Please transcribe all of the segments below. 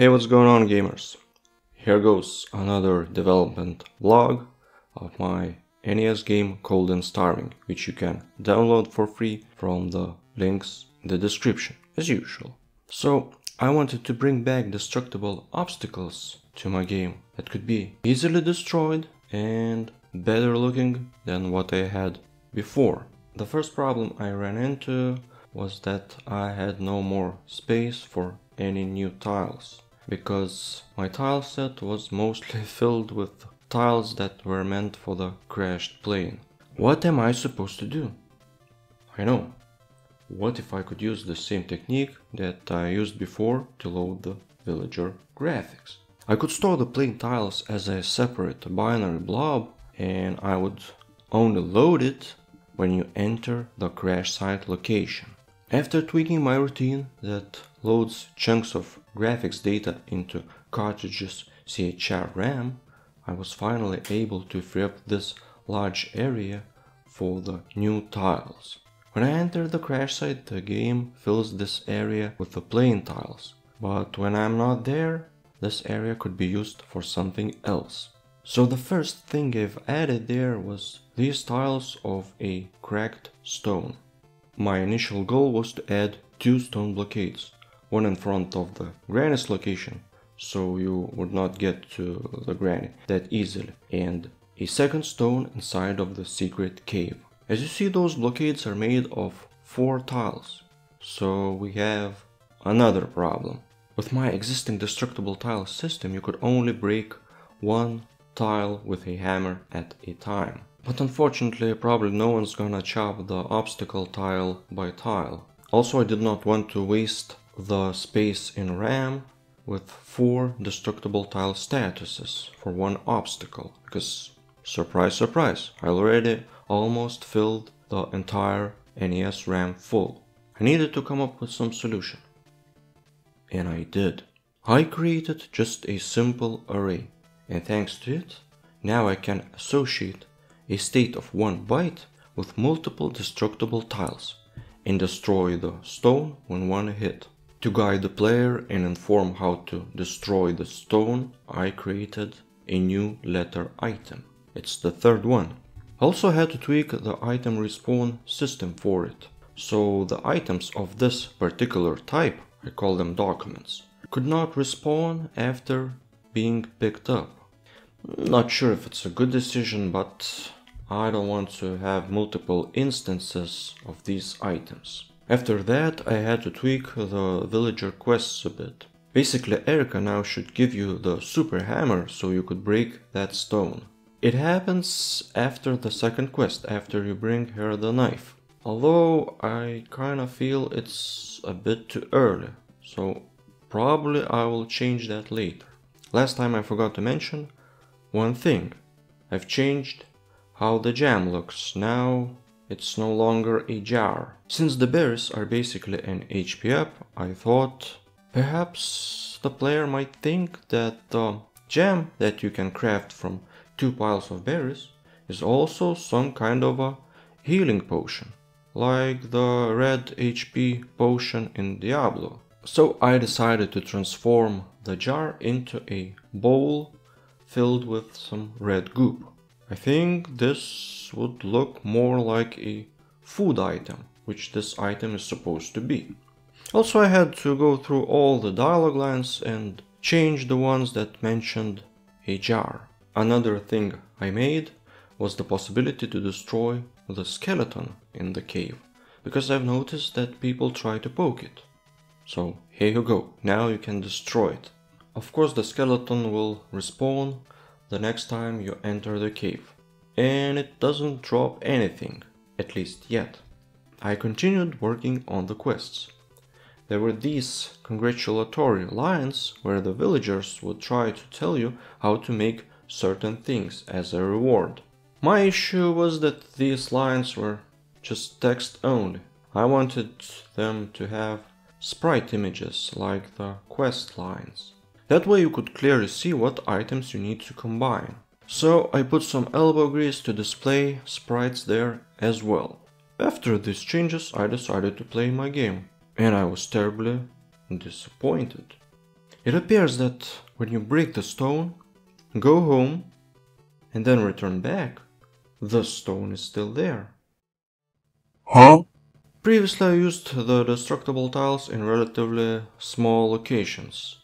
Hey, what's going on gamers? Here goes another development vlog of my NES game Cold & Starving, which you can download for free from the links in the description, as usual. So, I wanted to bring back destructible obstacles to my game that could be easily destroyed and better looking than what I had before. The first problem I ran into was that I had no more space for any new tiles because my tile set was mostly filled with tiles that were meant for the crashed plane. What am I supposed to do? I know. What if I could use the same technique that I used before to load the villager graphics? I could store the plane tiles as a separate binary blob and I would only load it when you enter the crash site location. After tweaking my routine that loads chunks of graphics data into cartridge's CHR RAM, I was finally able to free up this large area for the new tiles. When I enter the crash site, the game fills this area with the plane tiles, but when I'm not there, this area could be used for something else. So the first thing I've added there was these tiles of a cracked stone. My initial goal was to add two stone blockades, one in front of the granny's location, so you would not get to the granny that easily, and a second stone inside of the secret cave. As you see those blockades are made of four tiles, so we have another problem. With my existing destructible tile system you could only break one tile with a hammer at a time. But unfortunately, probably no one's gonna chop the obstacle tile by tile. Also, I did not want to waste the space in RAM with four destructible tile statuses for one obstacle, because surprise surprise, I already almost filled the entire NES RAM full. I needed to come up with some solution. And I did. I created just a simple array, and thanks to it, now I can associate a state of one byte with multiple destructible tiles and destroy the stone when one hit. To guide the player and inform how to destroy the stone, I created a new letter item. It's the third one. Also had to tweak the item respawn system for it. So the items of this particular type, I call them documents, could not respawn after being picked up. Not sure if it's a good decision, but I don't want to have multiple instances of these items. After that I had to tweak the villager quests a bit. Basically Erika now should give you the super hammer so you could break that stone. It happens after the second quest, after you bring her the knife. Although I kinda feel it's a bit too early, so probably I will change that later. Last time I forgot to mention one thing. I've changed how the jam looks. Now it's no longer a jar. Since the berries are basically an HP up, I thought perhaps the player might think that the jam that you can craft from two piles of berries is also some kind of a healing potion, like the red HP potion in Diablo. So I decided to transform the jar into a bowl filled with some red goop. I think this would look more like a food item, which this item is supposed to be. Also I had to go through all the dialogue lines and change the ones that mentioned a jar. Another thing I made was the possibility to destroy the skeleton in the cave, because I've noticed that people try to poke it. So here you go, now you can destroy it. Of course the skeleton will respawn the next time you enter the cave. And it doesn't drop anything, at least yet. I continued working on the quests. There were these congratulatory lines where the villagers would try to tell you how to make certain things as a reward. My issue was that these lines were just text only. I wanted them to have sprite images like the quest lines. That way you could clearly see what items you need to combine. So I put some elbow grease to display sprites there as well. After these changes I decided to play my game, and I was terribly disappointed. It appears that when you break the stone, go home, and then return back, the stone is still there. Huh? Previously I used the destructible tiles in relatively small locations,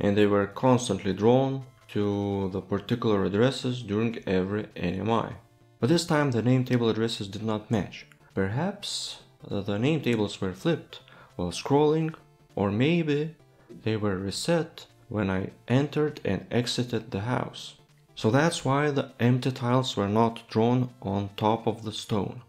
and they were constantly drawn to the particular addresses during every NMI. But this time the name table addresses did not match. Perhaps the name tables were flipped while scrolling, or maybe they were reset when I entered and exited the house. So that's why the empty tiles were not drawn on top of the stone.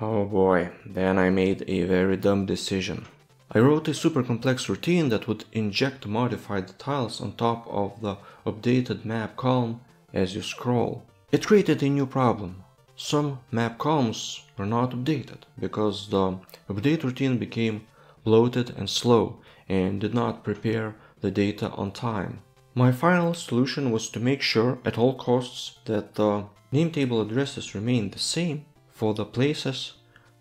Oh boy, then I made a very dumb decision. I wrote a super complex routine that would inject modified tiles on top of the updated map column as you scroll. It created a new problem. Some map columns were not updated because the update routine became bloated and slow and did not prepare the data on time. My final solution was to make sure at all costs that the name table addresses remain the same for the places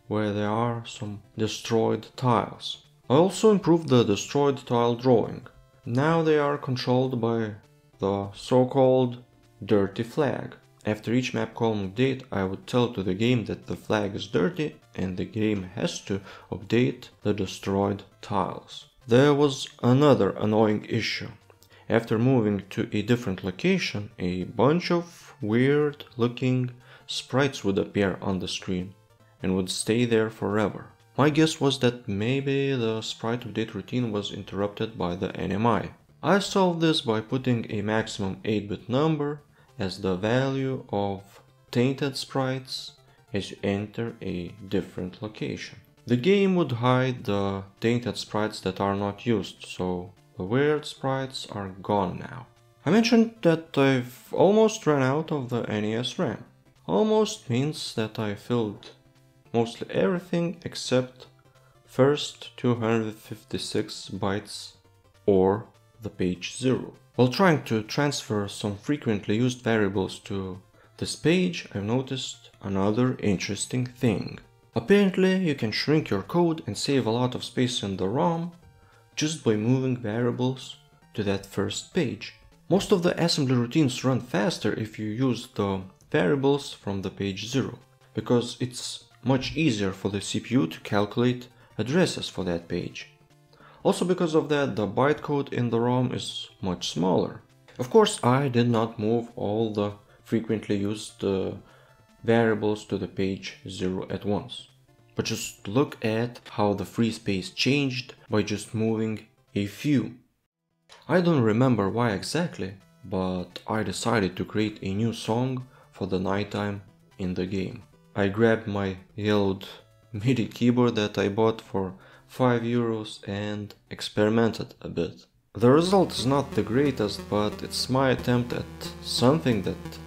where there are some destroyed tiles. I also improved the destroyed tile drawing. Now they are controlled by the so-called dirty flag. After each map column update, I would tell to the game that the flag is dirty and the game has to update the destroyed tiles. There was another annoying issue. After moving to a different location, a bunch of weird looking sprites would appear on the screen and would stay there forever. My guess was that maybe the sprite update routine was interrupted by the NMI. I solved this by putting a maximum 8-bit number as the value of tainted sprites as you enter a different location. The game would hide the tainted sprites that are not used, so the weird sprites are gone now. I mentioned that I've almost run out of the NES RAM. Almost means that I filled mostly everything except first 256 bytes or the page 0. While trying to transfer some frequently used variables to this page, I've noticed another interesting thing. Apparently, you can shrink your code and save a lot of space in the ROM just by moving variables to that first page. Most of the assembly routines run faster if you use the variables from the page 0, because it's much easier for the CPU to calculate addresses for that page. Also because of that, the bytecode in the ROM is much smaller. Of course, I did not move all the frequently used uh, variables to the page 0 at once. But just look at how the free space changed by just moving a few. I don't remember why exactly, but I decided to create a new song for the nighttime in the game. I grabbed my yellowed MIDI keyboard that I bought for 5 euros and experimented a bit. The result is not the greatest, but it's my attempt at something that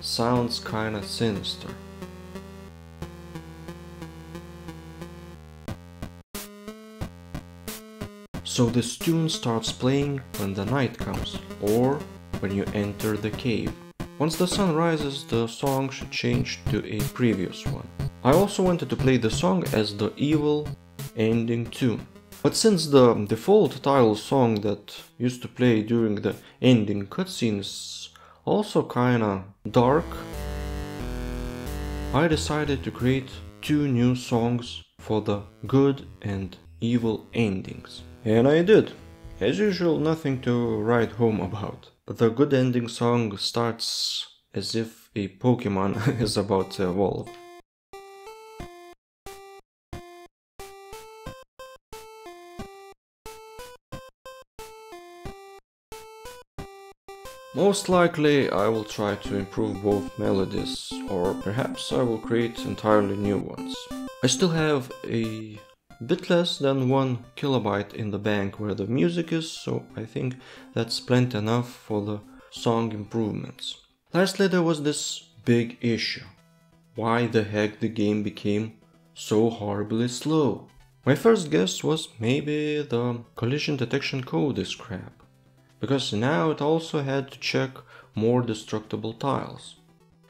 sounds kinda sinister. So this tune starts playing when the night comes, or when you enter the cave. Once the sun rises, the song should change to a previous one. I also wanted to play the song as the evil ending tune. But since the default title song that used to play during the ending cutscene is also kinda dark, I decided to create two new songs for the good and evil endings. And I did. As usual, nothing to write home about. The good ending song starts as if a Pokemon is about to evolve. Most likely I will try to improve both melodies, or perhaps I will create entirely new ones. I still have a bit less than 1 kilobyte in the bank where the music is, so I think that's plenty enough for the song improvements. Lastly, there was this big issue. Why the heck the game became so horribly slow? My first guess was maybe the collision detection code is crap, because now it also had to check more destructible tiles.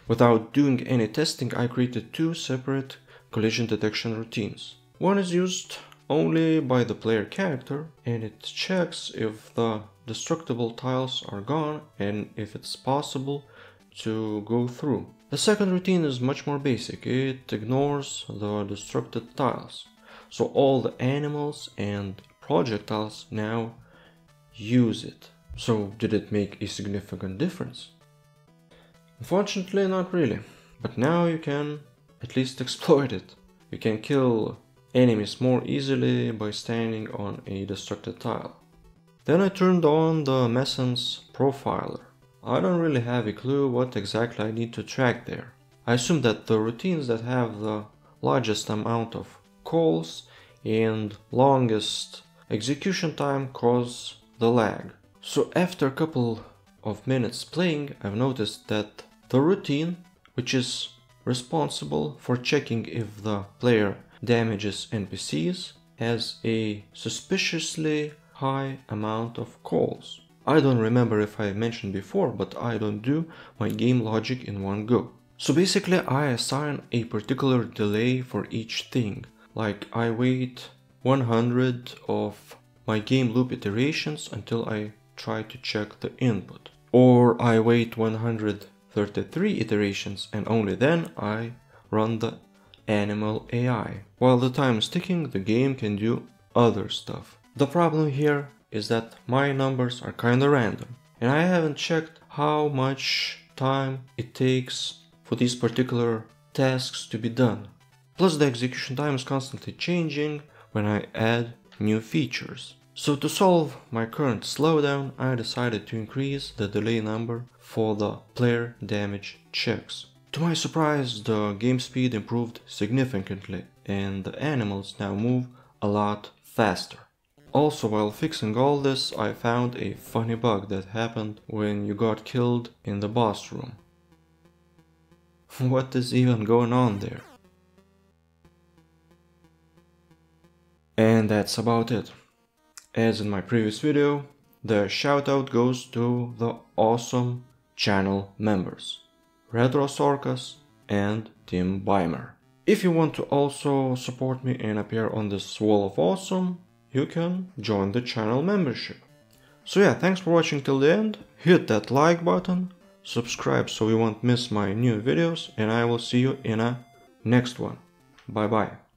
Without doing any testing, I created two separate collision detection routines. One is used only by the player character and it checks if the destructible tiles are gone and if it's possible to go through. The second routine is much more basic, it ignores the destructed tiles. So all the animals and projectiles now use it. So did it make a significant difference? Unfortunately not really, but now you can at least exploit it. You can kill enemies more easily by standing on a destructed tile. Then I turned on the Mesen's profiler. I don't really have a clue what exactly I need to track there. I assume that the routines that have the largest amount of calls and longest execution time cause the lag. So after a couple of minutes playing, I've noticed that the routine, which is responsible for checking if the player damages NPCs, has a suspiciously high amount of calls. I don't remember if I mentioned before, but I don't do my game logic in one go. So basically I assign a particular delay for each thing, like I wait 100 of my game loop iterations until I try to check the input. Or I wait 133 iterations and only then I run the animal AI. While the time is ticking, the game can do other stuff. The problem here is that my numbers are kinda random and I haven't checked how much time it takes for these particular tasks to be done. Plus the execution time is constantly changing when I add new features. So to solve my current slowdown, I decided to increase the delay number for the player damage checks. To my surprise, the game speed improved significantly and the animals now move a lot faster. Also, while fixing all this, I found a funny bug that happened when you got killed in the boss room. what is even going on there? And that's about it. As in my previous video, the shoutout goes to the awesome channel members, Retrosorcas and Tim Beimer. If you want to also support me and appear on this wall of awesome, you can join the channel membership. So yeah, thanks for watching till the end, hit that like button, subscribe so you won't miss my new videos and I will see you in a next one. Bye bye.